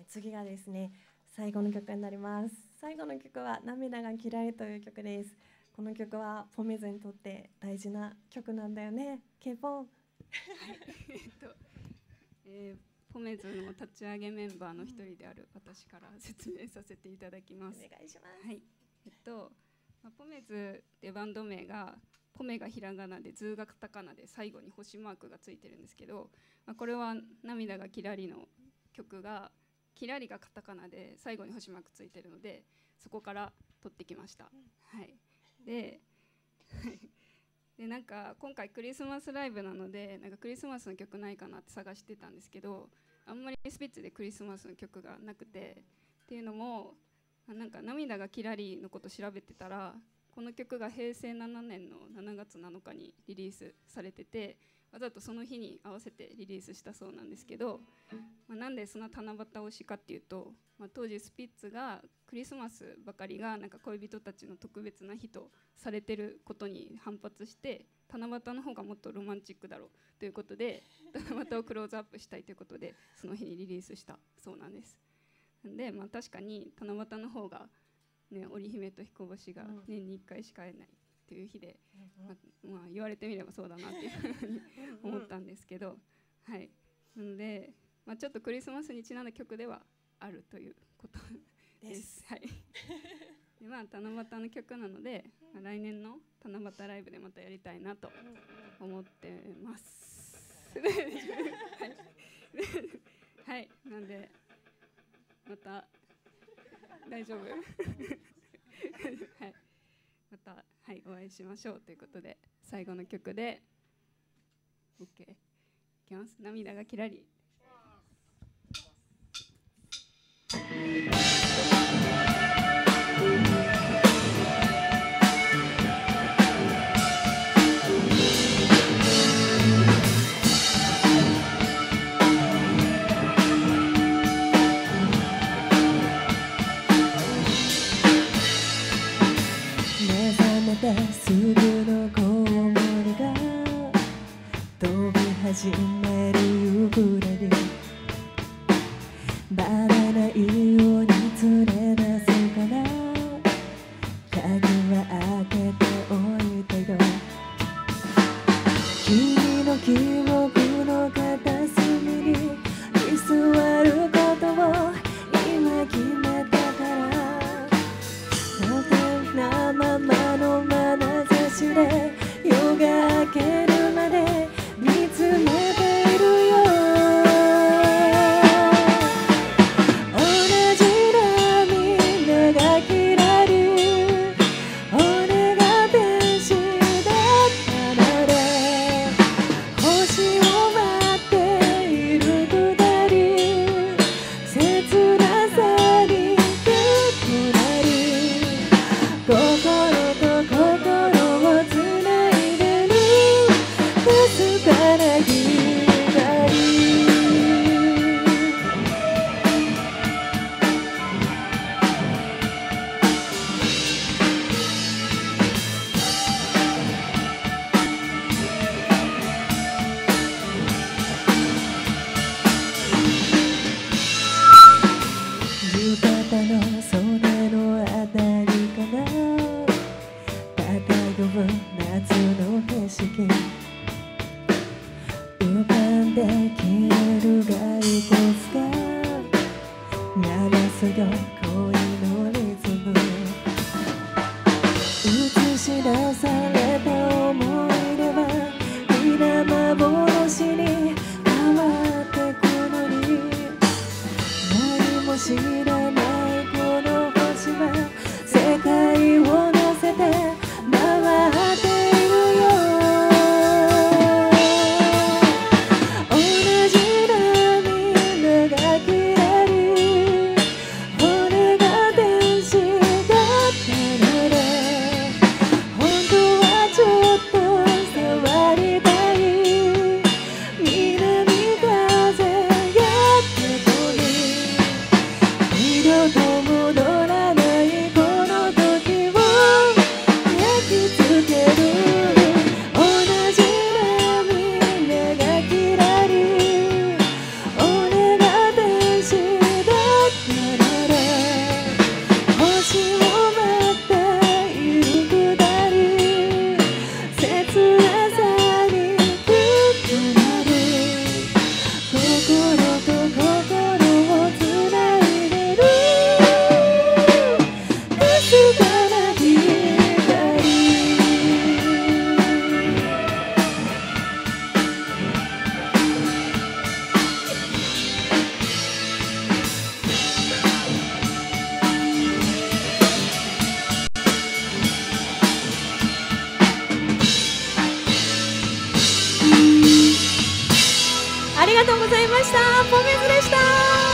えー、次がですね最後の曲になります。最後の曲は涙がキラリという曲です。この曲はぽめズにとって大事な曲なんだよね。ケイポン。はい。えっと、えー、ぽめズの立ち上げメンバーの一人である私から説明させていただきます。お願いします。はい。えっと、まあ、ぽめズってバンド名がぽめがひらがなでズーがカタカナで最後に星マークがついてるんですけど、まあ、これは「涙がキラリ」の曲が「キラリ」がカタカナで最後に星マークついてるのでそこから取ってきました。はい、ででなんか今回クリスマスライブなのでなんかクリスマスの曲ないかなって探してたんですけどあんまりスピッツでクリスマスの曲がなくてっていうのもなんか「涙がキラリ」のこと調べてたらこの曲が平成7年の7月7日にリリースされててわざとその日に合わせてリリースしたそうなんですけど、まあ、なんでそんな七夕推しかっていうと、まあ、当時スピッツがクリスマスばかりがなんか恋人たちの特別な日とされてることに反発して七夕の方がもっとロマンチックだろうということで七夕をクローズアップしたいということでその日にリリースしたそうなんです。で、まあ、確かに七夕の方がね、織姫と彦星が年に1回しか会えないっていう日で、まあ、まあ、言われてみればそうだなっていうふうに 思ったんですけど、はい、なので、まあ、ちょっとクリスマスにちなんだ曲ではあるということです。はい。でまあ、七夕の曲なので、まあ、来年の七夕ライブでまたやりたいなと思ってます。はい、はい、なんでまた大丈夫？はい。またはいお会いしましょうということで最後の曲で OK いきます。涙がたすぐのこもりが飛び始める夕暮れに。の袖のあたりから。漂う夏の景色浮かんで消える骸骨が鳴らすよありがとうございました。ポメズでした。